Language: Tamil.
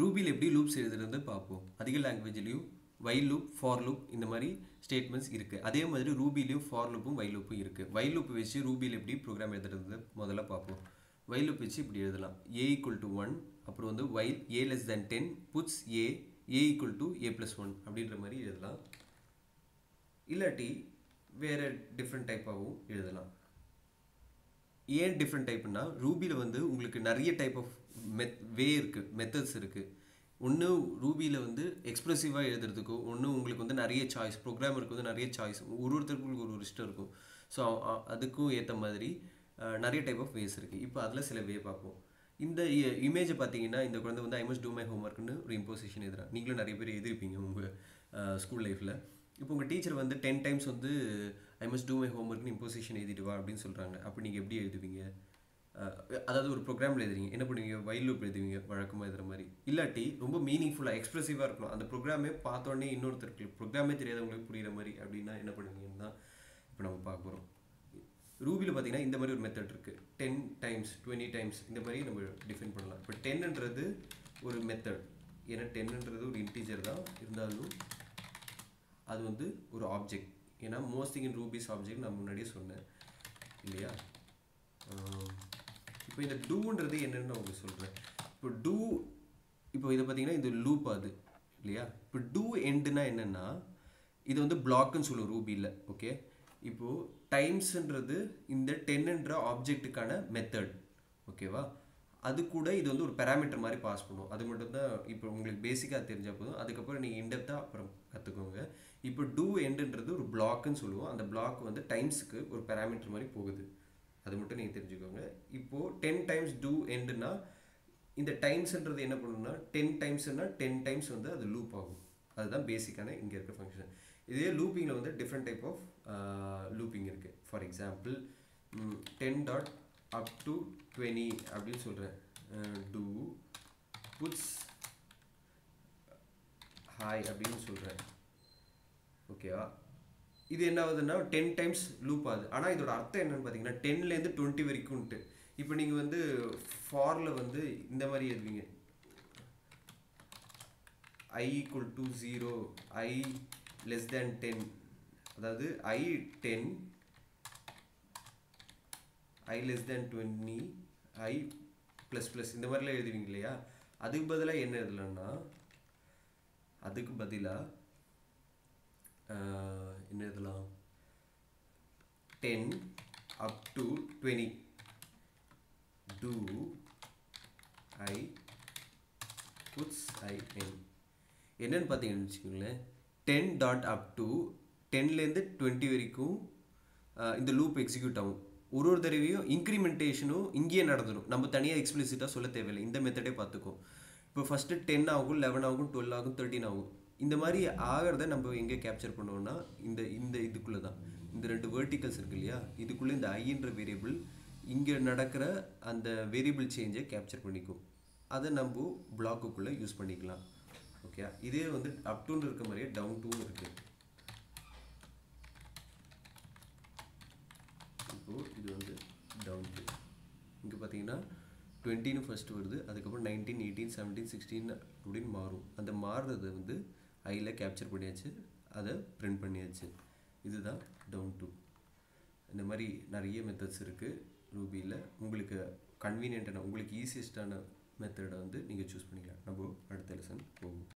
ரூபியில் எப்படி லூப்ஸ் எழுதுறது பார்ப்போம். அதிக லாங்குவேஜ்லேயும் வைல் லூப் ஃபார் லூப் இந்த மாதிரி ஸ்டேட்மெண்ட்ஸ் இருக்குது அதே மாதிரி ரூபிலையும் ஃபார் லூப்பும் வைல் லூப்பும் இருக்குது வைல் லூப் வச்சு ரூபியில் எப்படி ப்ரோக்ராம் எழுதுறது முதல்ல பார்ப்போம். வைல் லூப் வச்சு இப்படி எழுதலாம். ஏ ஈக்குவல் டு ஒன் அப்புறம் வந்து while A less than ten puts A A equal to A plus one அப்படின்ற மாதிரி எழுதலாம். இல்லாட்டி வேறு டிஃப்ரெண்ட் டைப்பாகவும் எழுதலாம். ஏன் டிஃப்ரெண்ட் டைப்னா ரூபியில் வந்து உங்களுக்கு நிறைய டைப் ஆஃப் மெத் வே இருக்குது மெத்தட்ஸ் இருக்குது ஒன்று ரூபியில் வந்து எக்ஸ்ப்ரெசிவாக எழுதுறதுக்கோ ஒன்று உங்களுக்கு வந்து நிறைய சாய்ஸ் ப்ரோக்ராமருக்கு வந்து நிறைய சாய்ஸ் ஒரு ஒருத்தருக்கு ஒரு ஒரு இஷ்டம் இருக்கும். ஸோ அதுக்கும் ஏற்ற மாதிரி நிறைய டைப் ஆஃப் வேஸ் இருக்குது இப்போ அதில் சில வே பார்ப்போம். இந்த இமேஜை பார்த்தீங்கன்னா இந்த குழந்தை வந்து I must do my home ஒர்க்குன்னு ஒரு இம்போசிஷன் எதிராக நீங்களும் நிறைய பேர் எழுதிருப்பீங்க உங்கள் ஸ்கூல் லைஃப்பில் இப்போ உங்கள் டீச்சர் வந்து டென் டைம்ஸ் வந்து ஐ மஸ்ட் டூ மை ஹோம்ஒர்க்னு இம்போசிஷன் எழுதிட்டு வா அப்படின்னு சொல்கிறாங்க அப்போ நீங்கள் எப்படி எழுதுவீங்க? அதாவது ஒரு ப்ரோக்ராமில் எழுதுறீங்க. என்ன பண்ணுவீங்க? வைல் லூப் எழுதுவீங்க. வழக்கமாக எழுதுற மாதிரி. இல்லாட்டி ரொம்ப மீனிங்ஃபுல்லாக எக்ஸ்ப்ரெசிவாக இருக்கணும். அந்த ப்ரோக்ராமே பார்த்தோன்னே இன்னொருத்தருக்கு ப்ரோக்ராமே தெரியாதவங்களுக்கு புரிகிற மாதிரி அப்படின்னா என்ன பண்ணுவீங்கன்னு தான் இப்போ நம்ம பார்க்க போகிறோம் ரூபியில் பார்த்தீங்கன்னா இந்த மாதிரி ஒரு மெத்தட் இருக்குது டென் டைம்ஸ் டுவெண்ட்டி டைம்ஸ் இந்த மாதிரி நம்ம டிஃபைன் பண்ணலாம். இப்போ டென்ன்றது ஒரு மெத்தட் ஏன்னா டென்ன்றது ஒரு இன்டீஜர் தான். இருந்தாலும் அது வந்து ஒரு ஆப்ஜெக்ட் ஏன்னா மோஸ்ட்லி இன் ரூபீஸ் ஆப்ஜெக்ட் நான் முன்னாடியே சொன்னேன். இல்லையா? இப்போ இந்த டூன்றது என்னன்னு நான் உங்களுக்கு சொல்கிறேன் இப்போ டூ இப்போ இதை பார்த்தீங்கன்னா இது லூப் அது. இல்லையா? இப்போ டூ எண்டுனா என்னென்னா இது வந்து பிளாக்குன்னு சொல்லுவோம் ரூபியில் ஓகே இப்போது டைம்ஸ்ன்றது இந்த டென்னுன்ற ஆப்ஜெக்ட்டுக்கான மெத்தட் ஓகேவா அது கூட இது வந்து ஒரு பேராமீட்டர் மாதிரி பாஸ் பண்ணும். அது மட்டும் தான் இப்போ உங்களுக்கு பேசிக்காக தெரிஞ்சால் போதும். அதுக்கப்புறம் நீங்கள் இன்டெப்த்தாக அப்புறம் கற்றுக்கோங்க இப்போ டூ எண்டுன்றது ஒரு பிளாக்குன்னு சொல்லுவோம். அந்த பிளாக் வந்து டைம்ஸுக்கு ஒரு பேராமீட்டர் மாதிரி போகுது. அது மட்டும் நீங்கள் தெரிஞ்சுக்கோங்க. இப்போது டென் டைம்ஸ் டூ எண்டுனா இந்த டைம்ஸ்ன்றது என்ன பண்ணணும்னா டென் டைம்ஸ்னால் டென் டைம்ஸ் வந்து அது லூப் ஆகும். அதுதான் பேசிக்கான இங்கே இருக்க ஃபங்க்ஷன் இதே லூப்பிங்கில் வந்து டிஃப்ரெண்ட் டைப் ஆஃப் லூப்பிங் இருக்குது for example ten dot up to twenty அப்படின்னு சொல்கிறேன் டூ புட்ஸ் ஹாய் அப்படின்னு சொல்கிறேன் ஓகேவா இது என்ன ஆகுதுன்னா டென் டைம்ஸ் லூப் ஆகுது. ஆனால் இதோட அர்த்தம் என்னென்னு பார்த்தீங்கன்னா டென்லேருந்து டுவெண்ட்டி வரைக்கும்ட்டு இப்போ நீங்கள் வந்து ஃபாரில் வந்து இந்த மாதிரி எழுதுவீங்க. I equal to zero I less than ten அதாவது I ten I less than twenty I plus plus இந்த மாதிரிலாம் எழுதுவீங்க இல்லையா? அதுக்கு பதிலாக என்ன எழுதலன்னா அதுக்கு பதிலாக என்ன எழுதலாம்? Ten up to twenty do I puts I end என்னென்னு பார்த்தீங்கன்னு வச்சுக்கோங்களேன். டென் டாட் அப் டு டென்லேருந்து டுவெண்ட்டி வரைக்கும் இந்த லூப் எக்ஸிக்யூட் ஆகும். ஒரு ஒரு தடவையும் இன்க்ரிமெண்டேஷனும் இங்கேயே நடந்துடும் நம்ம தனியாக எக்ஸ்பிளிசிட்டாக சொல்ல தேவையில்லை. இந்த மெத்தடே பார்த்துக்கோ. இப்போ ஃபஸ்ட்டு டென் ஆகும் லெவன் ஆகும் டுவெல் ஆகும் தேர்ட்டின் ஆகும். இந்த மாதிரி ஆகிறத நம்ம எங்கே கேப்சர் பண்ணுவோம்னா இந்த இந்த இதுக்குள்ளே தான் இந்த ரெண்டு வேர்ட்டிகல்ஸ் இருக்கு இல்லையா? இதுக்குள்ளே இந்த ஐன்ற வேரியபிள் இங்கே நடக்கிற அந்த வேரியபிள் சேஞ்சை கேப்சர் பண்ணிக்கும் அதை நம்ம பிளாக்குக்குள்ளே யூஸ் பண்ணிக்கலாம். ஓகே இதே வந்து அப் டூன்னு இருக்க மாதிரியே டவுன் டூன்னு இருக்குது இப்போது இது வந்து டவுன் டூ இங்கே பார்த்தீங்கன்னா டுவெண்ட்டின்னு ஃபர்ஸ்ட் வருது அதுக்கப்புறம் நைன்டீன் எயிட்டீன் செவன்டீன் சிக்ஸ்டீன் அப்படின்னு மாறும். அந்த மாறுறதை வந்து ஐயில் கேப்சர் பண்ணியாச்சு அதை பிரிண்ட் பண்ணியாச்சு. இதுதான் டவுன் டூ இந்த மாதிரி நிறைய மெத்தட்ஸ் இருக்குது ரூபியில். உங்களுக்கு கன்வீனியண்ட்டான உங்களுக்கு ஈஸியஸ்டான மெத்தடை வந்து நீங்கள் சூஸ் பண்ணிக்கலாம். நபோ அடுத்த லெசன் போகும்